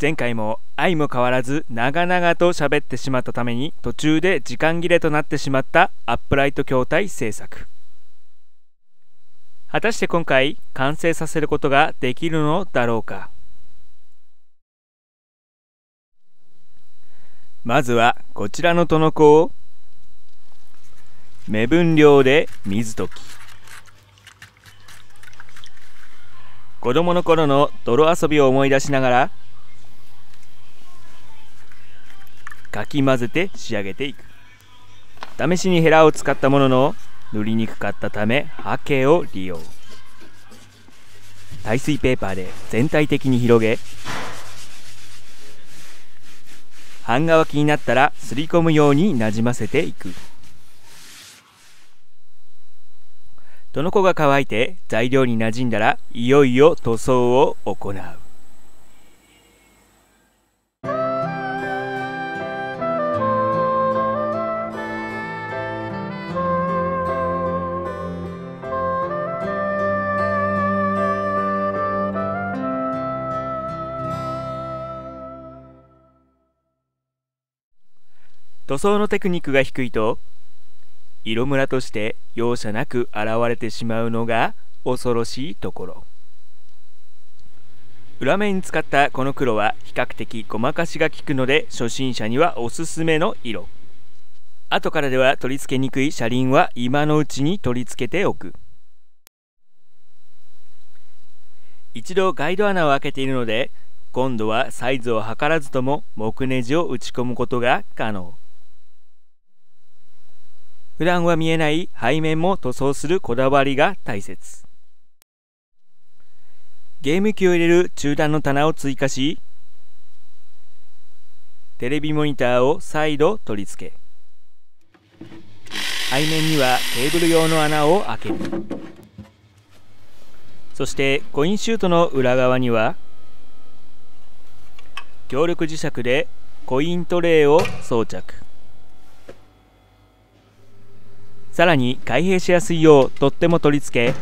前回も愛も変わらず長々と喋ってしまったために途中で時間切れとなってしまったアップライト筐体製作。果たして今回完成させることができるのだろうか。まずはこちらのトノコを。目分量で水溶き。子供の頃の泥遊びを思い出しながらかき混ぜて仕上げていく。試しにヘラを使ったものの塗りにくかったためハケを利用。耐水ペーパーで全体的に広げ半乾きになったらすり込むようになじませていく。どの子が乾いて材料になじんだらいよいよ塗装を行う。塗装のテクニックが低いと色ムラとして容赦なく現れてしまうのが恐ろしいところ。裏面に使ったこの黒は比較的ごまかしが効くので初心者にはおすすめの色。後からでは取り付けにくい車輪は今のうちに取り付けておく。一度ガイド穴を開けているので今度はサイズを測らずとも木ネジを打ち込むことが可能。普段は見えない背面も塗装するこだわりが大切。ゲーム機を入れる中段の棚を追加しテレビモニターを再度取り付け背面にはテーブル用の穴を開ける。そしてコインシュートの裏側には強力磁石でコイントレイを装着。さらに開閉しやすいよう取っ手も取り付け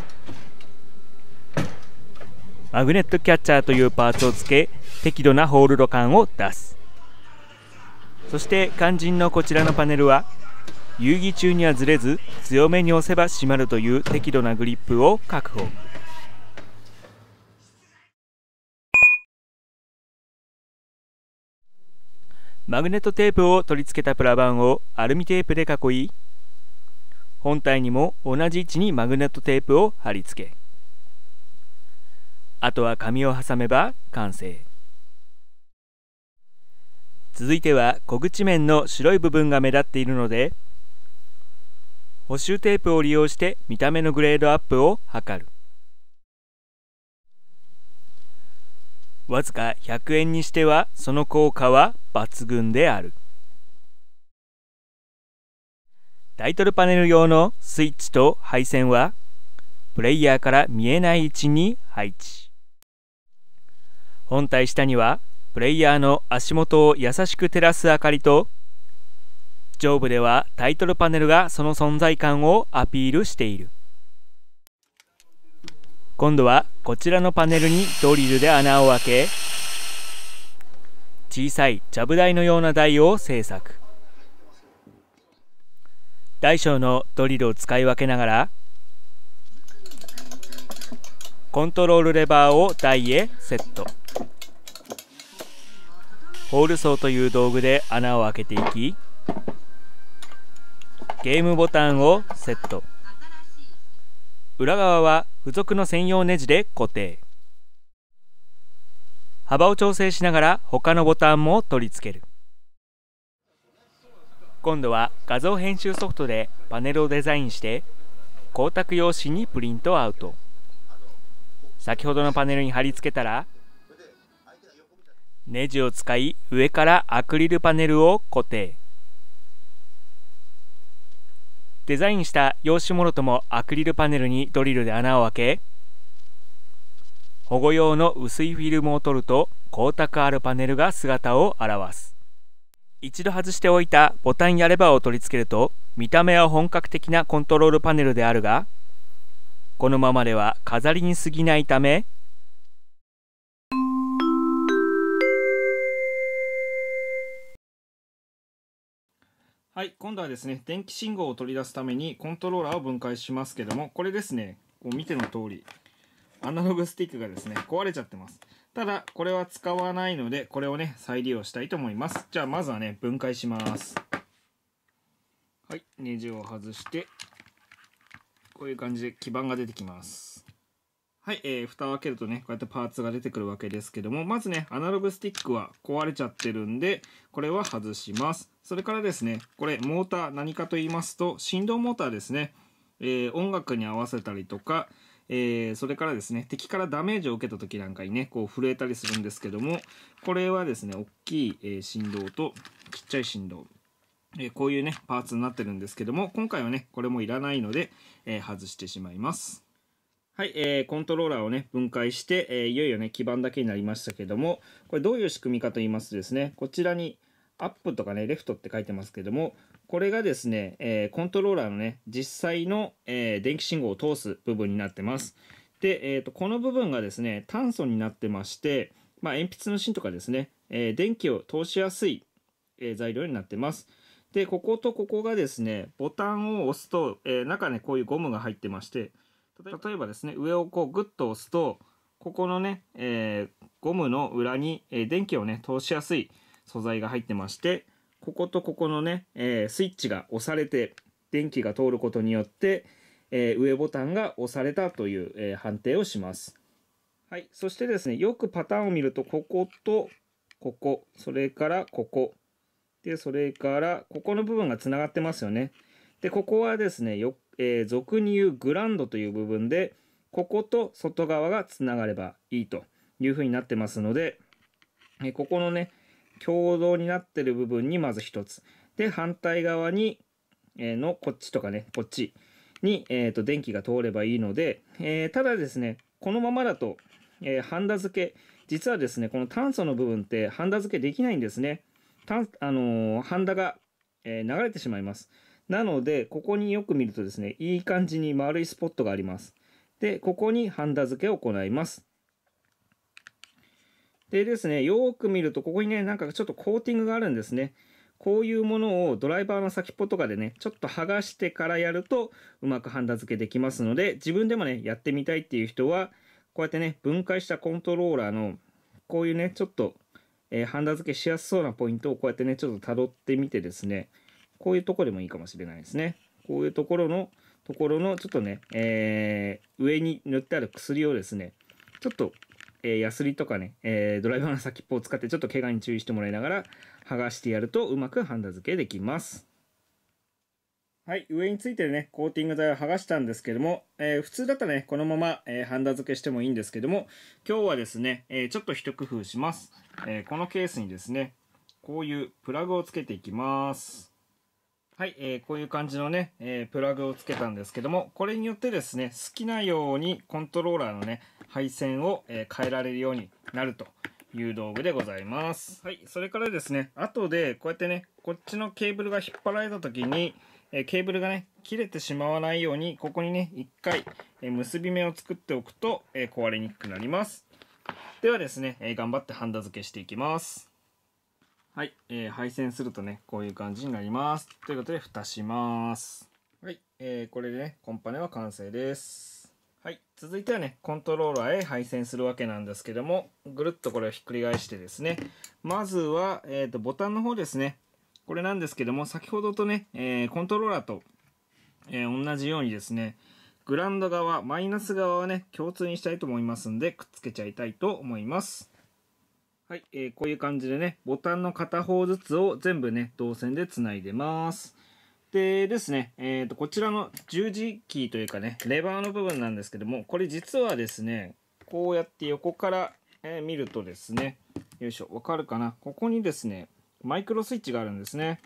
マグネットキャッチャーというパーツを付け適度なホールド感を出す。そして肝心のこちらのパネルは遊戯中にはずれず強めに押せば閉まるという適度なグリップを確保。マグネットテープを取り付けたプラ板をアルミテープで囲い本体にも同じ位置にマグネットテープを貼り付け。あとは紙を挟めば完成。続いては小口面の白い部分が目立っているので補修テープを利用して見た目のグレードアップを図る。わずか100円にしてはその効果は抜群である。タイトルパネル用のスイッチと配線はプレイヤーから見えない位置に配置。本体下にはプレイヤーの足元を優しく照らす明かりと上部ではタイトルパネルがその存在感をアピールしている。今度はこちらのパネルにドリルで穴を開け小さいジャブ台のような台を製作。大小のドリルを使い分けながらコントロールレバーを台へセット。ホールソーという道具で穴を開けていきゲームボタンをセット。裏側は付属の専用ネジで固定。幅を調整しながら他のボタンも取り付ける。今度は画像編集ソフトでパネルをデザインして光沢用紙にプリントアウト。先ほどのパネルに貼り付けたらネジを使い上からアクリルパネルを固定。デザインした用紙もろともアクリルパネルにドリルで穴を開け保護用の薄いフィルムを取ると光沢あるパネルが姿を現す。一度外しておいたボタンやレバーを取り付けると見た目は本格的なコントロールパネルであるがこのままでは飾りに過ぎないためはい今度はですね電気信号を取り出すためにコントローラーを分解しますけどもこれですね見ての通りアナログスティックがですね、壊れちゃってます。ただ、これは使わないので、これをね、再利用したいと思います。じゃあ、まずはね、分解します。はい、ネジを外して、こういう感じで基板が出てきます。はい、えー、蓋を開けるとね、こうやってパーツが出てくるわけですけども、まずね、アナログスティックは壊れちゃってるんで、これは外します。それからですね、これ、モーター何かと言いますと、振動モーターですね。えー、音楽に合わせたりとか、えー、それからですね、敵からダメージを受けた時なんかにね、こう震えたりするんですけども、これはですね、大きい、えー、振動とちっちゃい振動。えこういうね、パーツになってるんですけども、今回はね、これもいらないので、え外してしまいます。はい、えー、コントローラーをね、分解して、えー、いよいよね、基板だけになりましたけども、これどういう仕組みかと言いますとですね、こちらにアップとかね、レフトって書いてますけども、これがですね、えー、コントローラーのね、実際の、えー、電気信号を通す部分になってます。で、え、ー、と、この部分がですね、炭素になってまして、まあ、鉛筆の芯とかですね、えー、電気を通しやすい、え、材料になってます。で、こことここがですね、ボタンを押すと、え、中ね、こういうゴムが入ってまして、例えばですね、上をこうグッと押すと、ここのね、え、ゴムの裏に、え、電気をね、通しやすい素材が入ってまして、こことここのね、えー、スイッチが押されて、電気が通ることによって、え上ボタンが押されたという、え判定をします。はい。そしてですね、よくパターンを見ると、ここと、ここ、それからここ、で、それから、ここの部分が繋がってますよね。で、ここはですね、よ、えー、俗に言うグランドという部分で、ここと外側が繋がればいいという風になってますので、え、ここのね、共同になってる部分にまず一つ。で、反対側に、えー、のこっちとかね、こっちに、えっ、と、電気が通ればいいので、えただですね、このままだと、えハンダ付け、実はですね、この炭素の部分ってハンダ付けできないんですね。炭、あのハンダが、え流れてしまいます。なので、ここによく見るとですね、いい感じに丸いスポットがあります。で、ここにハンダ付けを行います。でですね、よく見ると、ここにね、なんかちょっとコーティングがあるんですね。こういうものをドライバーの先っぽとかでね、ちょっと剥がしてからやると、うまくハンダ付けできますので、自分でもね、やってみたいっていう人は、こうやってね、分解したコントローラーの、こういうね、ちょっと、えー、ハンダ付けしやすそうなポイントをこうやってね、ちょっと辿ってみてですね、こういうとこでもいいかもしれないですね。こういうところの、ところの、ちょっとね、えー、上に塗ってある薬をですね、ちょっと、えー、ヤスリとかね、えー、ドライバーの先っぽを使ってちょっと怪我に注意してもらいながら、剥がしてやるとうまくハンダ付けできます。はい、上についてるね、コーティング剤を剥がしたんですけども、えー、普通だったらね、このまま、えー、ハンダ付けしてもいいんですけども、今日はですね、えー、ちょっと一工夫します。えこのケースにですね、こういうプラグをつけていきます。はい、えー、こういう感じのね、えー、プラグをつけたんですけども、これによってですね、好きなようにコントローラーのね、配線を、えー、変えられるようになるという道具でございます。はい、それからですね、後でこうやってね、こっちのケーブルが引っ張られた時に、え、ケーブルがね、切れてしまわないように、ここにね、一回、え、結び目を作っておくと、え、壊れにくくなります。ではですね、え、頑張ってハンダ付けしていきます。はい、えー、配線するとね、こういう感じになります。ということで、蓋します。はい、えー、これでね、コンパネは完成です。はい、続いてはね、コントローラーへ配線するわけなんですけども、ぐるっとこれをひっくり返してですね、まずは、えっ、ー、と、ボタンの方ですね。これなんですけども、先ほどとね、えー、コントローラーと、えー、同じようにですね、グランド側、マイナス側はね、共通にしたいと思いますんで、くっつけちゃいたいと思います。はい、えー、こういう感じでね、ボタンの片方ずつを全部ね、導線で繋いでます。でですね、えっ、ー、と、こちらの十字キーというかね、レバーの部分なんですけども、これ実はですね、こうやって横から、え、見るとですね、よいしょ、わかるかな？ここにですね、マイクロスイッチがあるんですね。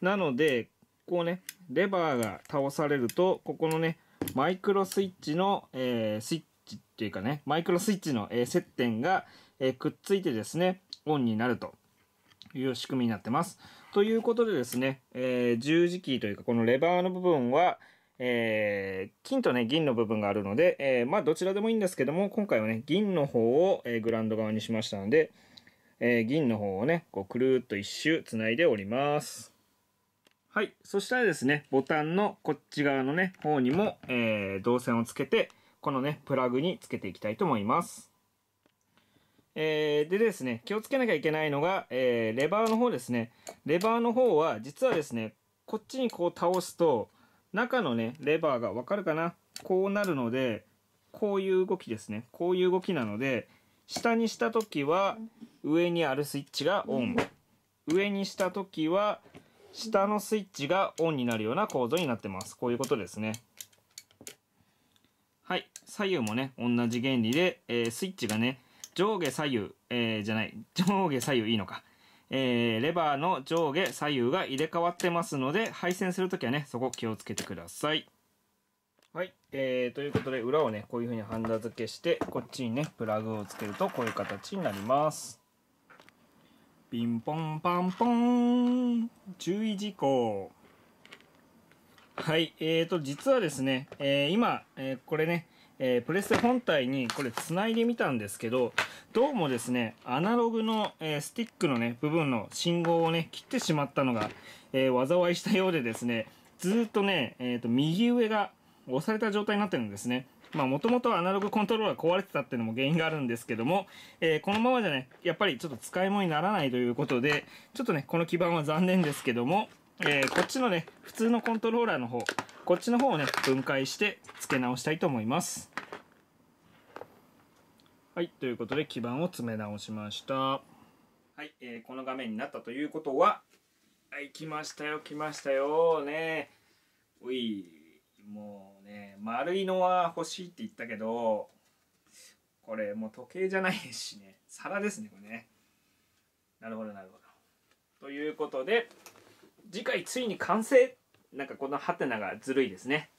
なので、こうね、レバーが倒されると、ここのね、マイクロスイッチの、えー、スイッチっていうかね、マイクロスイッチの、えー、接点が、え、くっついてですね、オンになるという仕組みになってます。ということでですね、えー、十字キーというかこのレバーの部分は、えー、金とね、銀の部分があるので、えー、まあどちらでもいいんですけども、今回はね、銀の方を、え、グランド側にしましたので、え、銀の方をね、こうくるっと一周繋いでおります。はい。そしたらですね、ボタンのこっち側のね、方にも、えー、導線をつけて、このね、プラグにつけていきたいと思います。えー、でですね、気をつけなきゃいけないのが、えー、レバーの方ですね。レバーの方は、実はですね、こっちにこう倒すと、中のね、レバーがわかるかな？こうなるので、こういう動きですね。こういう動きなので、下にしたときは、上にあるスイッチがオン。上にしたときは、下のスイッチがオンになるような構造になってます。こういうことですね。はい。左右もね、同じ原理で、えー、スイッチがね、上下左右、えー、じゃない、上下左右いいのか。えー、レバーの上下左右が入れ替わってますので、配線するときはね、そこ気をつけてください。はい。えー、ということで、裏をね、こういう風にハンダ付けして、こっちにね、プラグをつけると、こういう形になります。ピンポンパンポン注意事項はい、えーと、実はですね、えー、今、えー、これね、えー、プレステ本体にこれ繋いでみたんですけど、どうもですね、アナログの、えー、スティックのね、部分の信号をね、切ってしまったのが、えー、災いしたようでですね、ずっとね、えっ、と、右上が押された状態になってるんですね。まあ、もともとアナログコントローラー壊れてたっていうのも原因があるんですけども、えー、このままじゃね、やっぱりちょっと使い物にならないということで、ちょっとね、この基板は残念ですけども、えー、こっちのね、普通のコントローラーの方、こっちの方をね、分解して付け直したいと思います。はい、ということで基板を詰め直しました。はい、えー、この画面になったということは、はい、来ましたよ、来ましたよ、ね。うい、もうね丸いのは欲しいって言ったけどこれもう時計じゃないしね。皿ですねこれね。なるほどなるほど。ということで次回ついに完成。なんかこのハテナがずるいですね。